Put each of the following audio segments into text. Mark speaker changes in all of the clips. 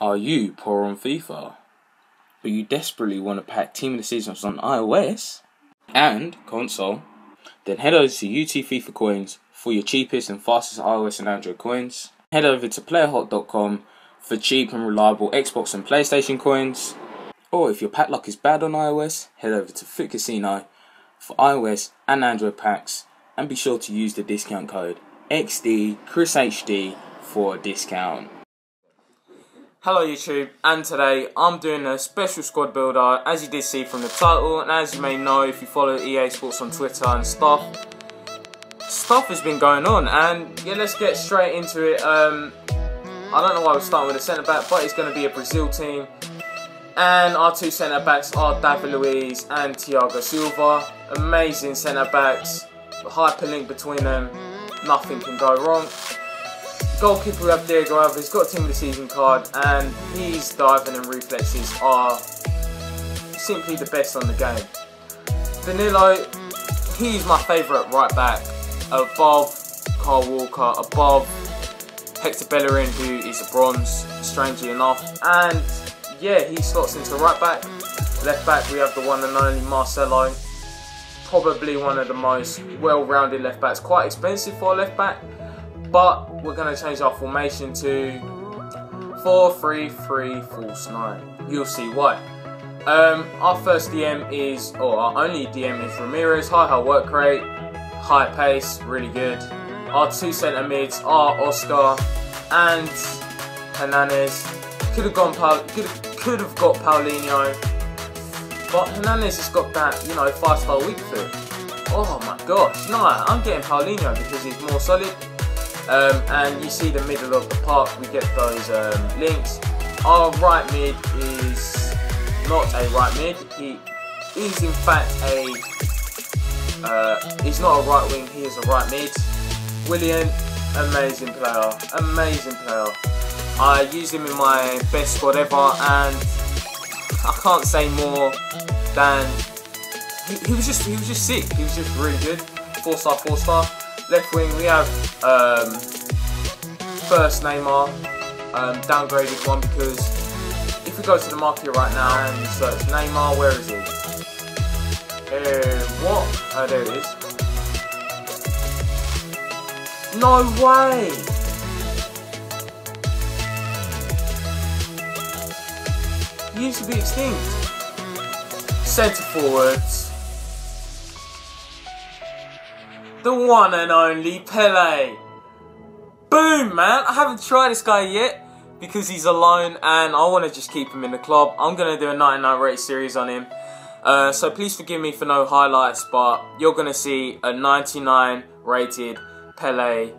Speaker 1: Are you poor on FIFA? But you desperately want to pack Team of the Seasons on iOS and console? Then head over to UT FIFA Coins for your cheapest and fastest iOS and Android coins. Head over to playerhot.com for cheap and reliable Xbox and PlayStation coins. Or if your pack luck is bad on iOS, head over to FUT Casino for iOS and Android packs and be sure to use the discount code XDChrisHD for a discount. Hello YouTube, and today I'm doing a special squad builder, as you did see from the title, and as you may know if you follow EA Sports on Twitter and stuff, stuff has been going on, and yeah, let's get straight into it. Um, I don't know why we're starting with a centre back, but it's going to be a Brazil team, and our two centre backs are David Luiz and Thiago Silva. Amazing centre backs, the hyperlink between them, nothing can go wrong. Goalkeeper we have Diego Alves, he's got a team of the season card and his diving and reflexes are simply the best on the game. Danilo, he's my favourite right back above Carl Walker, above Hector Bellerin who is a bronze, strangely enough. And yeah, he slots into right back. Left back we have the one and only Marcelo. Probably one of the most well-rounded left backs. Quite expensive for a left back but we're going to change our formation to 4-3-3 false 9. You'll see why. Um, our first DM is, or our only DM is Ramires, high high work rate, high pace, really good. Our two centre mids are Oscar and Hernanes. Could have gone, could could have got Paulinho, but Hernanes has got that, you know, five star weak foot. Oh my gosh, no, I'm getting Paulinho because he's more solid. Um, and you see the middle of the park, we get those um, links. Our right mid is not a right mid, he is in fact a, uh, he's not a right wing, he is a right mid. Willian, amazing player, amazing player. I use him in my best squad ever and I can't say more than he, he was just he was just sick. He was just really good. Four star, four star. Left wing, we have um, first Neymar, um, downgraded one because if we go to the market right now and search Neymar, where is he? Uh, what? Oh, there it is. No way! He used to be extinct. Centre forwards. The one and only Pele. Boom, man. I haven't tried this guy yet because he's alone and I want to just keep him in the club. I'm going to do a 99 rate series on him. Uh, so please forgive me for no highlights, but you're going to see a 99 rated Pele.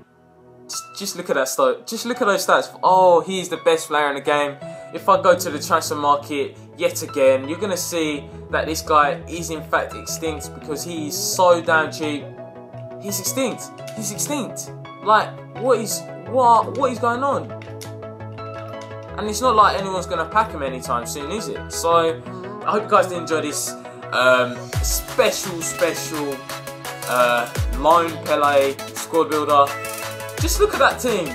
Speaker 1: Just, look at that stat. Just look at those stats. Oh, he's the best player in the game. If I go to the transfer market yet again, you're going to see that this guy is in fact extinct because he's so damn cheap he's extinct. He's extinct. Like, what is what what is going on? And it's not like anyone's gonna pack him anytime soon, is it? So I hope you guys did enjoy this um, special, special uh, loan Pele squad builder. Just look at that team.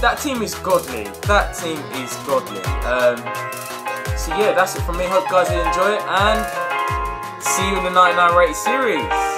Speaker 1: That team is godly. That team is godly. Um, so yeah, that's it from me. Hope you guys did enjoy it and see you in the 99 rated series.